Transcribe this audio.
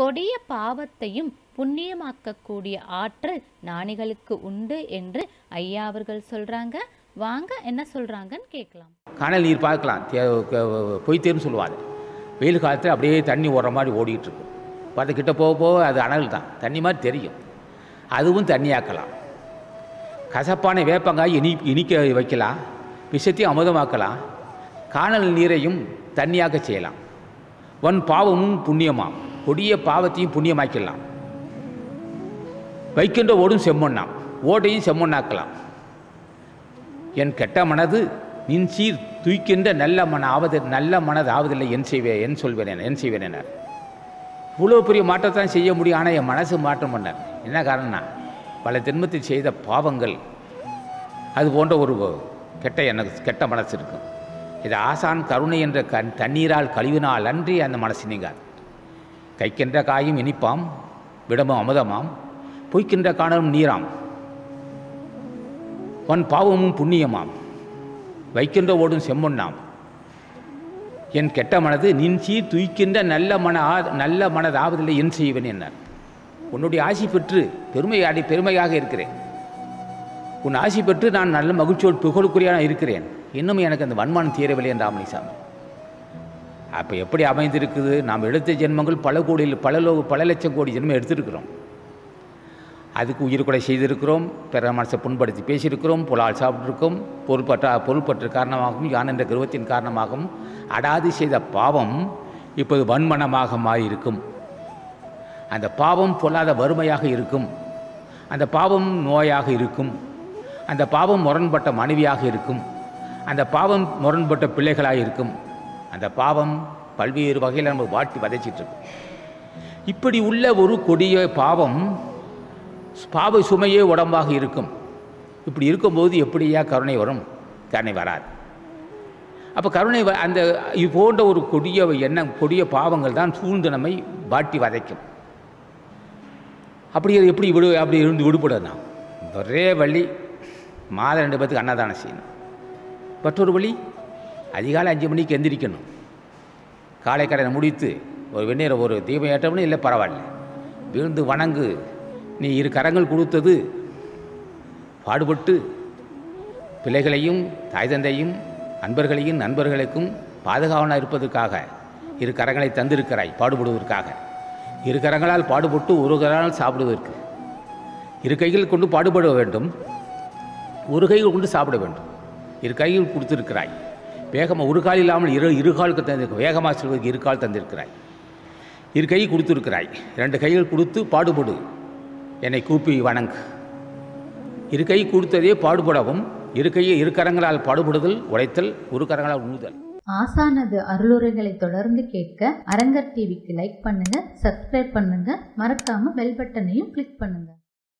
கொடிய பாவத்தையும் புண்ணியமாக்கக்கூடிய ஆற்றல் ஞானிகளுக்கு உண்டு என்று ஐயா அவர்கள் சொல்றாங்க. வாங்க என்ன சொல்றாங்கன்னு கேட்கலாம். காணல் நீர் பார்க்கலாம். தே- க- பொய்த்தேர்னு சொல்லுவாங்க. வெயில் காலத்தில் அப்படியே தண்ணி ஓடுற மாதிரி ஓடிக்கிட்டு இருக்கும் பார்த்து கிட்ட போக போக அது அனல் தான். தண்ணி மாதிரி தெரியும். அதுவும் தண்ணியாக்கலாம். கசப்பான வேப்பங்காய் இனி இனிக்க வைக்கலாம். விஷத்தையும் அமுதமாக்கலாம். காணல் நீரையும் தண்ணியாக்க செய்யலாம். வன் பாவமும் புண்ணியமாகும் கொடிய பாவத்தையும் புண்ணியமாக்கிடலாம். வைக்கின்ற ஓடும் செம்மண்ணாம் ஓடையும் செம்மண்ணாக்கலாம். என் கெட்ட மனது நின் சீர் துய்க்கின்ற நல்ல மன ஆவது நல்ல மனது ஆவதில்லை என் செய்வேன் என் சொல்வேன் என் செய்வேன் என்னார் இவ்வளோ பெரிய மாற்றத்தான் செய்ய முடியும் ஆனால் என் மனசு மாற்றம் பண்ணார். என்ன காரணம்னா பல ஜென்மத்தில் செய்த பாவங்கள் அது போன்ற ஒரு கெட்ட எனக்கு கெட்ட மனசு இருக்கும். இது ஆசான் கருணை என்ற கண் தண்ணீரால் கழிவினால் அன்றி அந்த மனசு நீங்காது. கைக்கின்ற காயும் இனிப்பாம் விடமும் அமுதமாம் பொய்க்கின்ற காணலும் நீராம். வன் பாவமும் புண்ணியமாம் வைக்கின்ற ஓடும் செம்மொன்னாம். என் கெட்ட மனது நின்சி துய்க்கின்ற நல்ல மன ஆ- நல்ல மனதாவதில்லை என் செய்வேன் என்ன உன்னுடைய ஆசி பெற்று பெருமையாடி பெருமையாக இருக்கிறேன். உன் ஆசி பெற்று நான் நல்ல மகிழ்ச்சியோடு புகழுக்குரியான இருக்கிறேன். இன்னும் எனக்கு அந்த வன்மானம் தீரவில்லை என்றாமணி சாமி அப்போ எப்படி அமைந்திருக்குது? நாம் எடுத்த ஜென்மங்கள் பல கோடியில் பல லோ பல லட்சம் கோடி ஜென்மம் எடுத்திருக்கிறோம். அதுக்கு உயிர் கொலை செய்திருக்கிறோம் பிற மனசை புண்படுத்தி பேசியிருக்கிறோம் புலால் சாப்பிட்ருக்கோம் பொருள்பற்ற பொருள்பற்று காரணமாகவும் யான் என்ற கிருவத்தின் காரணமாகவும் அடாது செய்த பாவம் இப்போது வன்மனமாக மாறியிருக்கும். அந்த பாவம் பொல்லாத வறுமையாக இருக்கும். அந்த பாவம் நோயாக இருக்கும். அந்த பாவம் முரண்பட்ட மனைவியாக இருக்கும். அந்த பாவம் முரண்பட்ட பிள்ளைகளாக இருக்கும். அந்த பாவம் பல்வேறு வகையில் நம்ம வாட்டி வதைச்சிட்டு இப்படி உள்ள ஒரு கொடிய பாவம் பாவ சுமையே உடம்பாக இருக்கும். இப்படி இருக்கும்போது எப்படியா கருணை வரும்? கருணை வராது. அப்போ கருணை வ- அந்த இது போன்ற ஒரு கொடிய எண்ணம் கொடிய பாவங்கள் தான் சூழ்ந்து நம்மை வாட்டி வதைக்கும். அப்படி அது எப்படி விடு அப்படி இருந்து விடுபடணும் ஒரே வழி மாதம் ரெண்டு பேத்துக்கு அன்னதானம் செய்யணும். மற்றொரு வழி அதிகாலை அஞ்சு மணிக்கு எந்திரிக்கணும். காலை கடனை முடித்து ஒரு வெந்நீரை ஒரு தீபம் ஏற்றவனு இல்லை பரவாயில்ல. விழுந்து வணங்கு. நீ இரு கரங்கள் கொடுத்தது. பாடுபட்டு பிள்ளைகளையும் தாய் தந்தையும் அன்பர்களையும் நண்பர்களுக்கும் பாதுகாவனாக இருப்பதற்காக இரு கரங்களை தந்திருக்கிறாய் பாடுபடுவதற்காக. இரு கரங்களால் பாடுபட்டு ஒரு கரங்களால் சாப்பிடுவதற்கு. இரு கைகள் கொண்டு பாடுபட வேண்டும். ஒரு கையில் கொண்டு சாப்பிட வேண்டும். இரு கையில் கொடுத்திருக்கிறாய். வேகமாக ஒரு கால் இல்லாமல் இரு இரு காலுக்கு தந்திருக்க வேகமாக செல்வதற்கு இரு கால் தந்திருக்கிறாய். இரு கை கொடுத்துருக்கிறாய். ரெண்டு கைகள் கொடுத்து பாடுபடு. என்னை கூப்பி வணங்கு. இரு கை கொடுத்ததே பாடுபடவும் இரு கையை இரு கரங்களால் பாடுபடுதல் உழைத்தல் ஒரு கரங்களால் உழுதல் ஆசானது அருளுரைகளை தொடர்ந்து கேட்க அரங்கர் டிவிக்கு லைக் பண்ணுங்க சப்ஸ்கிரைப் பண்ணுங்க. மறக்காம பெல் பட்டனையும் கிளிக் பண்ணுங்க.